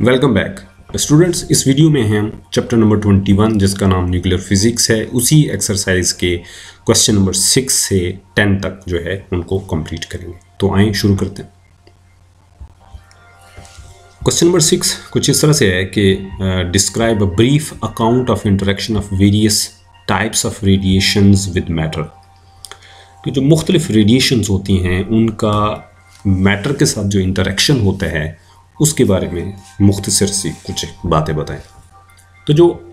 Welcome back students इस video में हम चैप्टर नंबर 21 जिसका नाम न्यूक्लियर फिजिक्स है, उसी एक्सरसाइज के क्वेश्चन नंबर सिक्स से टेन तक जो है, उनको कंप्लीट करेंगे। तो आए, शुरू करते हैं। क्वेश्चन नंबर सिक्स कुछ इस तरह से है कि describe a brief account of interaction of various types of radiation with matter कि जो मुख्तलिफ़ रेडिएशंस होती हैं, उनका मैटर के साथ जो इंटरेक्शन होता है उसके बारे में मुख्तसर सी कुछ बातें बताएँ। तो जो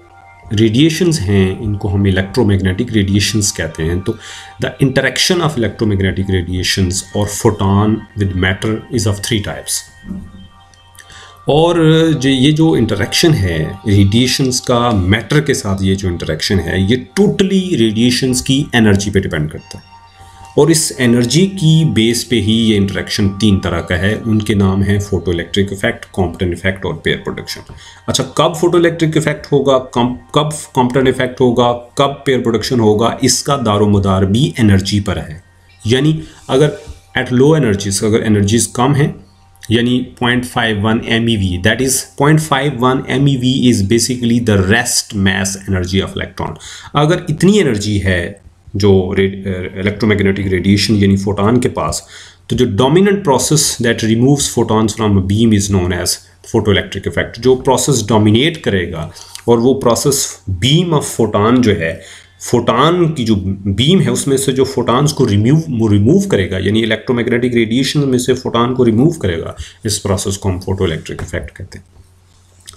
रेडिएशंस हैं, इनको हम इलेक्ट्रोमैग्नेटिक रेडिएशंस कहते हैं। तो the interaction of electromagnetic radiations और photon with matter is of three types और जो ये जो इंटरेक्शन है रेडिएशंस का मैटर के साथ ये जो इंटरेक्शन है, ये टोटली रेडिएशंस की एनर्जी पे डिपेंड करता है। और इस एनर्जी की बेस पे ही ये इंटरेक्शन तीन तरह का है। उनके नाम है photo electric effect Compton effect और पेयर प्रोडक्शन। अच्छा कब फ़ोटो इलेक्ट्रिक इफ़ेक्ट होगा? कब कॉम्पटन इफ़ेक्ट होगा? कब पेयर प्रोडक्शन होगा? इसका दारोमदार भी एनर्जी पर है। यानी अगर एट लो एनर्जीज अगर एनर्जीज कम है, यानी 0.51 MeV that is 0.51 MeV is basically the rest mass energy of electron अगर इतनी एनर्जी है जो इलेक्ट्रोमैग्नेटिक रेडिएशन यानी फोटॉन के पास तो जो dominant process that removes photons from beam is known as photo electric effect जो प्रोसेस डोमिनेट करेगा और वो प्रोसेस बीम ऑफ़ फोटॉन जो है फोटान की जो बीम है, उसमें से जो फोटान्स को रिमूव रिमूव करेगा, यानी इलेक्ट्रोमैग्नेटिक रेडिएशन में से फोटान को रिमूव करेगा, इस प्रोसेस को हम फ़ोटो इलेक्ट्रिक इफ़ेक्ट कहते हैं।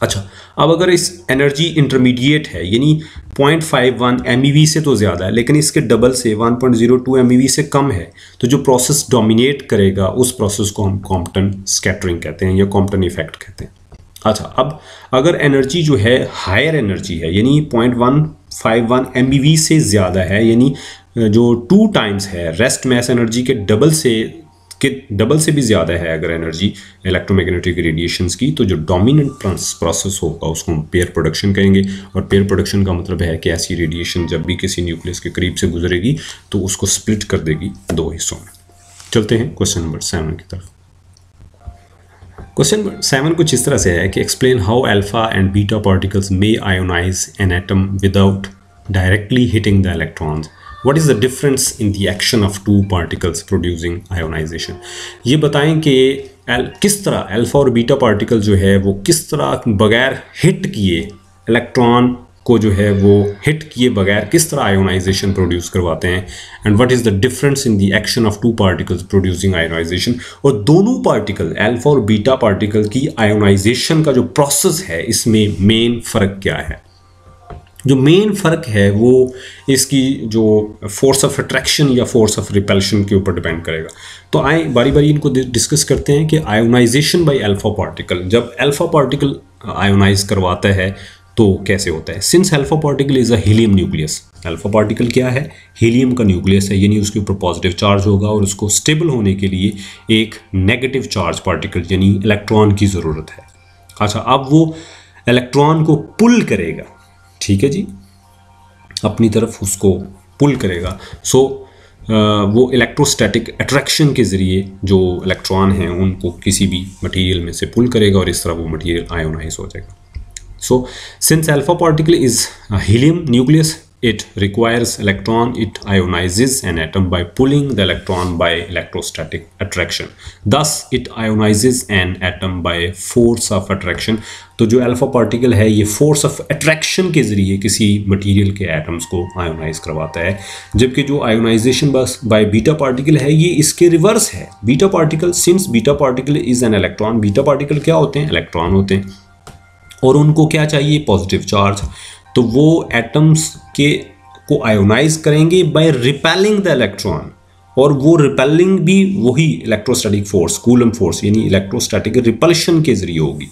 अच्छा अब अगर इस एनर्जी इंटरमीडिएट है, यानी 0.51 फाइव से तो ज़्यादा है, लेकिन इसके डबल से 1.02 पॉइंट से कम है तो जो प्रोसेस डोमिनेट करेगा, उस प्रोसेस को हम कॉम्पटन स्कैटरिंग कहते हैं या कॉम्पटन इफ़ेक्ट कहते हैं। अच्छा अब अगर एनर्जी जो है हायर एनर्जी है, यानी 0.151 एम से ज़्यादा है, यानी जो टू टाइम्स है रेस्ट मैस एनर्जी के डबल से कि डबल से भी ज़्यादा है अगर एनर्जी इलेक्ट्रोमैग्नेटिक रेडिएशंस की तो जो डोमिनेंट प्रोसेस होगा, उसको हम पेयर प्रोडक्शन कहेंगे और पेयर प्रोडक्शन का मतलब है कि ऐसी रेडिएशन जब भी किसी न्यूक्लियस के करीब से गुजरेगी तो उसको स्प्लिट कर देगी दो हिस्सों में। चलते हैं क्वेश्चन नंबर सेवन की तरफ़। क्वेश्चन सेवन कुछ इस तरह से है कि explain how alpha and beta particles may ionize an atom without directly hitting the electrons what is the difference in the action of two particles producing ionization? ये बताएँ कि किस तरह अल्फ़ा और बीटा पार्टिकल जो है, वो किस तरह बगैर हिट किए इलेक्ट्रॉन को जो है, वो हिट किए बगैर किस तरह आयोनाइजेशन प्रोड्यूस करवाते हैं? And what is the difference in the action of two particles producing ionization और दोनों पार्टिकल अल्फ़ा और बीटा पार्टिकल की आयोनाइजेशन का जो प्रोसेस है, इसमें मेन फ़र्क क्या है? जो मेन फ़र्क है वो इसकी जो फोर्स ऑफ़ अट्रैक्शन या फोर्स ऑफ़ रिपल्शन के ऊपर डिपेंड करेगा। तो आए बारी बारी इनको डिस्कस करते हैं कि आयोनाइजेशन बाय अल्फ़ा पार्टिकल जब अल्फ़ा पार्टिकल आयोनाइज करवाता है तो कैसे होता है? Since alpha particle is a helium nucleus alpha particle क्या है? हीलियम का न्यूक्लियस है, यानी उसके ऊपर पॉजिटिव चार्ज होगा और उसको स्टेबल होने के लिए एक नेगेटिव चार्ज पार्टिकल यानी इलेक्ट्रॉन की ज़रूरत है। अच्छा अब वो इलेक्ट्रॉन को पुल करेगा। ठीक है जी? अपनी तरफ़ उसको पुल करेगा। सो वो इलेक्ट्रोस्टैटिक अट्रैक्शन के ज़रिए जो इलेक्ट्रॉन हैं, उनको किसी भी मटेरियल में से पुल करेगा और इस तरह वो मटेरियल आयोनाइज हो जाएगा। So since alpha particle is helium nucleus it requires electron, it ionizes an atom by pulling the electron by electrostatic attraction. Thus, it ionizes an atom by force of attraction. तो जो alpha particle है, ये force of attraction के ज़रिए किसी material के atoms को ionise करवाता है। जबकि जो आयोनाइजेशन बस बाय बीटा पार्टिकल है, ये इसके रिवर्स है। Beta particle since beta particle is an electron beta particle क्या होते हैं? इलेक्ट्रॉन होते हैं। और उनको क्या चाहिए? पॉजिटिव चार्ज तो वो एटम्स के को आयोनाइज करेंगे बाय रिपेलिंग द इलेक्ट्रॉन और वो रिपेलिंग भी वही इलेक्ट्रोस्टैटिक फोर्स कूलम फोर्स यानी इलेक्ट्रोस्टैटिक रिपल्शन के ज़रिए होगी।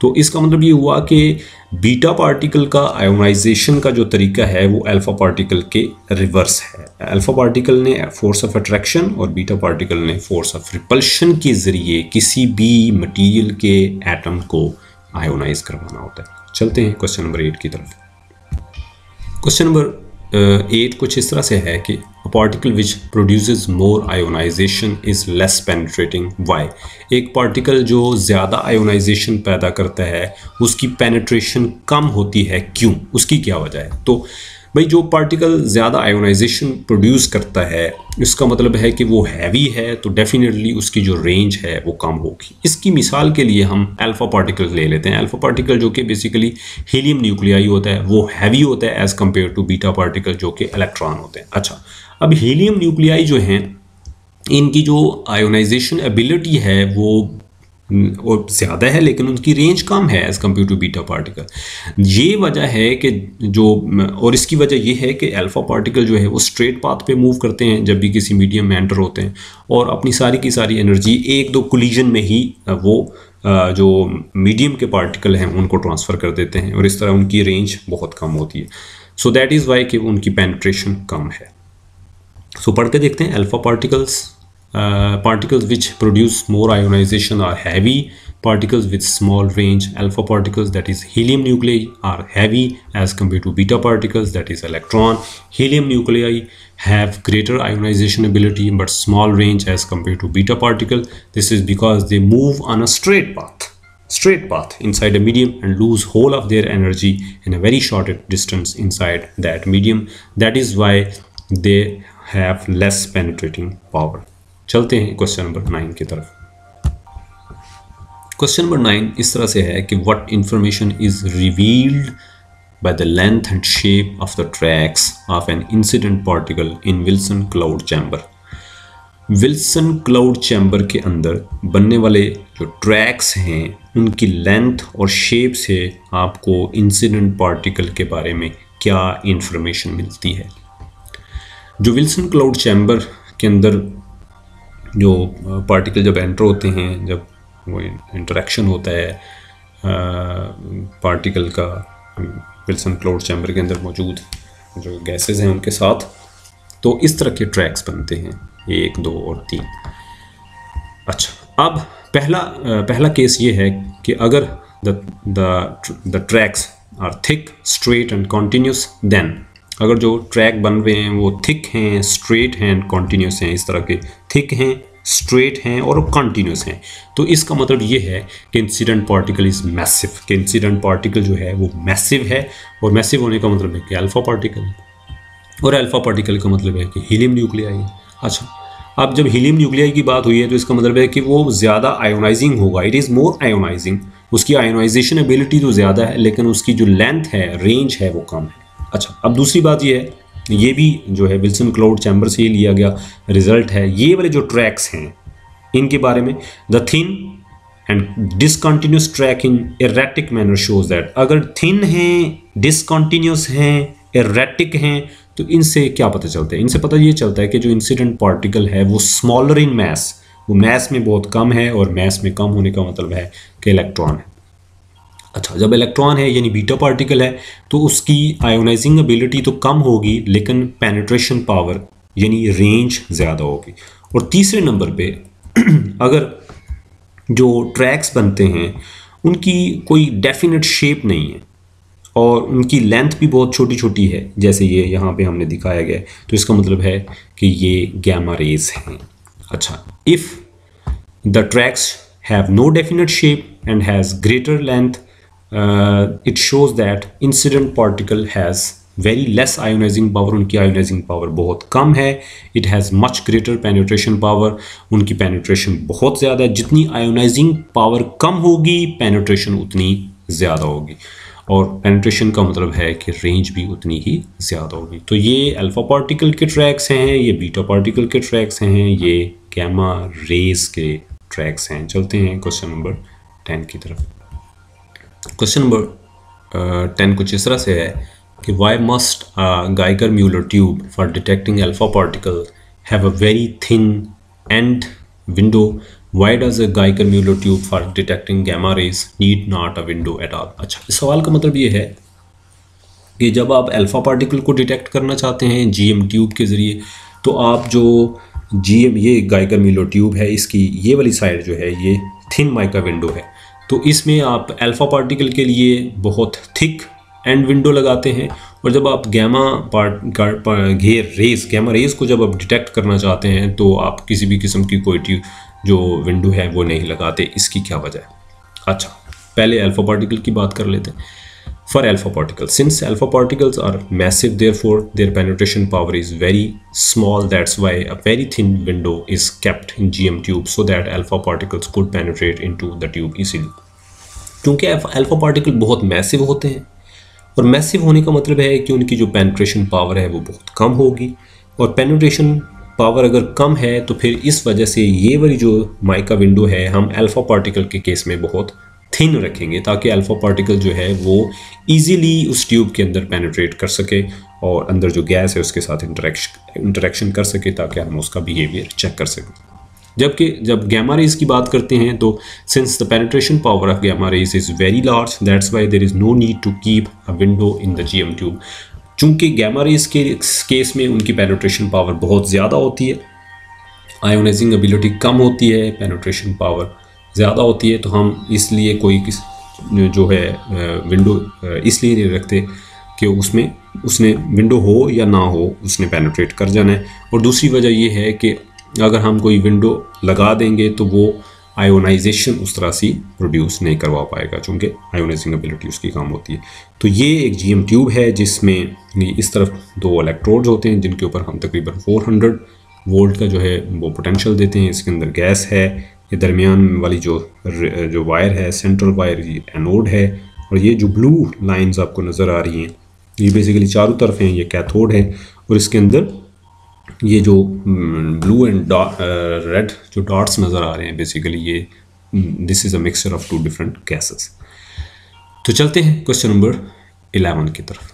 तो इसका मतलब ये हुआ कि बीटा पार्टिकल का आयोनाइजेशन का जो तरीका है, वो अल्फ़ा पार्टिकल के रिवर्स है। अल्फ़ा पार्टिकल ने फोर्स ऑफ़ अट्रैक्शन और बीटा पार्टिकल ने फोर्स ऑफ़ रिपल्शन के ज़रिए किसी भी मटेरियल के एटम को आयोनाइज करवाना होता है। चलते हैं क्वेश्चन नंबर एट की तरफ़। क्वेश्चन नंबर एट कुछ इस तरह से है कि particle which produce more ionization is less penetrating why एक पार्टिकल जो ज़्यादा आयोनाइजेशन पैदा करता है, उसकी पेनिट्रेशन कम होती है क्यों? उसकी क्या वजह है? तो भाई, जो पार्टिकल ज़्यादा आयोनाइजेशन प्रोड्यूस करता है, इसका मतलब है कि वो हैवी है तो डेफिनेटली उसकी जो रेंज है वो कम होगी। इसकी मिसाल के लिए हम अल्फ़ा पार्टिकल ले लेते हैं। अल्फ़ा पार्टिकल जो कि बेसिकली हीलियम न्यूक्लियाई होता है, वो हैवी होता है as compare to beta particle जो कि इलेक्ट्रॉन होते हैं। अच्छा अब हीलियम न्यूक्लियाई जो हैं, इनकी जो आयोनाइजेशन एबिलिटी है, वो और ज़्यादा है लेकिन उनकी रेंज कम है as compare to beta particle ये वजह है कि जो और इसकी वजह ये है कि अल्फ़ा पार्टिकल जो है वो स्ट्रेट पाथ पे मूव करते हैं जब भी किसी मीडियम में एंटर होते हैं और अपनी सारी की सारी एनर्जी एक दो कोलिजन में ही वो जो मीडियम के पार्टिकल हैं उनको ट्रांसफ़र कर देते हैं और इस तरह उनकी रेंज बहुत कम होती है. सो दैट इज़ वाई कि उनकी पेनिट्रेशन कम है. सो so, पढ़ के देखते हैं alpha particles Uh, particles which produce more ionization are heavy. Particles with small range alpha particles that is helium nuclei are heavy as compared to beta particles that is electron. Helium nuclei have greater ionization ability but small range as compared to beta particle. This is because they move on a straight path straight path inside a medium and lose whole of their energy in a very short distance inside that medium. That is why they have less penetrating power चलते हैं question number nine की तरफ़ question number nine इस तरह से है कि what information is revealed by the length and shape of the tracks of an incident particle in Wilson cloud chamber. Wilson cloud chamber के अंदर बनने वाले जो ट्रैक्स हैं, उनकी लेंथ और शेप से आपको इंसिडेंट पार्टिकल के बारे में क्या इंफॉर्मेशन मिलती है जो विल्सन क्लाउड चैम्बर के अंदर जो पार्टिकल जब एंटर होते हैं, जब वो इंटरेक्शन होता है पार्टिकल का विल्सन क्लाउड चैम्बर के अंदर मौजूद जो गैसेस हैं उनके साथ तो इस तरह के ट्रैक्स बनते हैं एक, दो और तीन। अच्छा अब पहला पहला केस ये है कि अगर the the tracks are thick straight and continuous then अगर जो ट्रैक बन रहे हैं, वो थिक हैं स्ट्रेट हैं कॉन्टीन्यूस हैं, इस तरह के थिक हैं स्ट्रेट हैं और कॉन्टीन्यूस हैं। तो इसका मतलब ये है कि इंसिडेंट पार्टिकल इज़ मैसिव कि इंसिडेंट पार्टिकल जो है, वो मैसिव है और मैसिव होने का मतलब है कि अल्फ़ा पार्टिकल और अल्फ़ा पार्टिकल का मतलब है कि हीलियम न्यूक्लियाई अच्छा अब जब हीलियम न्यूक्लियाई की बात हुई है तो इसका मतलब है कि वो ज़्यादा आयोनाइजिंग होगा। इट इज़ मोर आयोनाइजिंग उसकी आयोनाइजेशन एबिलिटी तो ज़्यादा है, लेकिन उसकी जो लेंथ है रेंज है, वो कम है। अच्छा अब दूसरी बात ये है, ये भी जो है विल्सन क्लाउड चैम्बर से ही लिया गया रिज़ल्ट है। ये वाले जो ट्रैक्स हैं, इनके बारे में the thin and discontinuous track in erratic manner shows that अगर थिन हैं डिसकंटिन्यूस हैं एरेटिक हैं तो इनसे क्या पता चलता है? इनसे पता ये चलता है कि जो इंसिडेंट पार्टिकल है, वो स्मॉलर इन मैस वो मैस में बहुत कम है और मैस में कम होने का मतलब है कि इलेक्ट्रॉन है। अच्छा जब इलेक्ट्रॉन है, यानी बीटा पार्टिकल है तो उसकी आयोनाइजिंग एबिलिटी तो कम होगी, लेकिन पेनिट्रेशन पावर यानी रेंज ज़्यादा होगी। और तीसरे नंबर पे, अगर जो ट्रैक्स बनते हैं, उनकी कोई डेफिनेट शेप नहीं है, और उनकी लेंथ भी बहुत छोटी छोटी है, जैसे ये यहाँ पे हमने दिखाया गया तो इसका मतलब है कि ये गैमा रेज हैं। अच्छा if the tracks have no definite shape and has greater length uh, it shows that incident particle has very less ionizing power उनकी ionizing power बहुत कम है it has much greater penetration power उनकी penetration बहुत ज़्यादा है जितनी ionizing power कम होगी penetration उतनी ज़्यादा होगी और पेनिट्रेशन का मतलब है कि रेंज भी उतनी ही ज़्यादा होगी तो ये अल्फ़ा पार्टिकल के ट्रैक्स हैं ये बीटा पार्टिकल के ट्रैक्स हैं ये गैमा रेस के ट्रैक्स हैं चलते हैं क्वेश्चन नंबर टेन की तरफ़ क्वेश्चन नंबर टेन कुछ इस तरह से है कि why must Geiger Muller tube for detecting alpha particle have a very thin end window why does a Geiger Muller tube for detecting gamma rays need not a window at all अच्छा इस सवाल का मतलब ये है कि जब आप अल्फ़ा पार्टिकल को डिटेक्ट करना चाहते हैं जी एम ट्यूब के ज़रिए तो आप जो जी एम ये गाइकर म्यूलर ट्यूब है, इसकी ये वाली साइड जो है, ये थिन माइका विंडो है। तो इसमें आप अल्फ़ा पार्टिकल के लिए बहुत थिक एंड विंडो लगाते हैं और जब आप गैमा पार्ट घेर रेस गैमा रेस को जब आप डिटेक्ट करना चाहते हैं तो आप किसी भी किस्म की कोई जो विंडो है, वो नहीं लगाते। इसकी क्या वजह है? अच्छा पहले अल्फ़ा पार्टिकल की बात कर लेते हैं। For alpha particles. Since alpha particles are massive, therefore their penetration power is very small. That's why a very thin window is kept in GM tube so that alpha particles could penetrate into the tube easily. क्योंकि alpha particle बहुत massive होते हैं और massive होने का मतलब है कि उनकी जो पेनिट्रेशन पावर है वो बहुत कम होगी और पेनिट्रेशन पावर अगर कम है तो फिर इस वजह से ये वाली जो माइका विंडो है हम अल्फ़ा पार्टिकल के केस में बहुत थिन रखेंगे ताकि अल्फ़ा पार्टिकल जो है वो इजीली उस ट्यूब के अंदर पेनिट्रेट कर सके और अंदर जो गैस है उसके साथ इंटरेक्शन इंटरेक्शन कर सके ताकि हम उसका बिहेवियर चेक कर सकें। जबकि जब गैमा रेज की बात करते हैं तो since the penetration power of gamma rays is very large that's why there is no need to keep a window in the G M tube चूँकि गैमा रेज के केस में उनकी पेनिट्रेशन पावर बहुत ज़्यादा होती है आयोनाइजिंग एबिलिटी कम होती है पेनिट्रेशन पावर ज़्यादा होती है तो हम इसलिए कोई किस, जो है विंडो इसलिए नहीं रखते कि उसमें उसने विंडो हो या ना हो उसने पेनिट्रेट कर जाना है। और दूसरी वजह यह है कि अगर हम कोई विंडो लगा देंगे तो वो आयोनाइजेशन उस तरह से प्रोड्यूस नहीं करवा पाएगा, चूँकि आयोनाइजिंग एबिलिटी उसकी काम होती है। तो ये एक जीएम ट्यूब है, जिसमें इस तरफ़ दो इलेक्ट्रोड्स होते हैं, जिनके ऊपर हम तकरीबन 400 वोल्ट का जो है, वो पोटेंशियल देते हैं। इसके अंदर गैस है ये दरमियान वाली जो जो वायर है सेंट्रल वायर ये एनोड है और ये जो ब्लू लाइंस आपको नज़र आ रही हैं, ये बेसिकली चारों तरफ़ हैं, ये कैथोड है और इसके अंदर ये जो ब्लू एंड रेड जो डॉट्स नज़र आ रहे हैं बेसिकली ये this is a mixture of two different gases तो चलते हैं क्वेश्चन नंबर एलेवन की तरफ़.